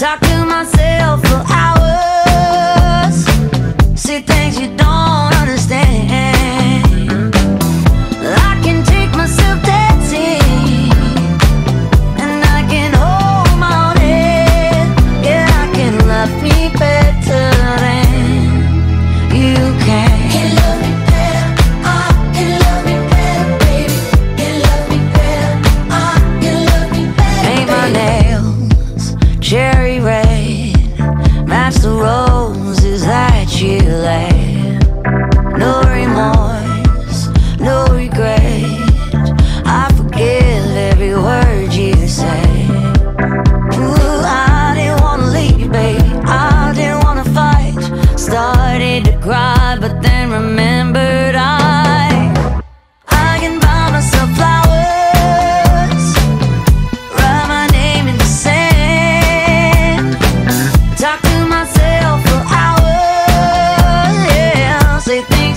talk to myself myself for hours. Yeah, say things.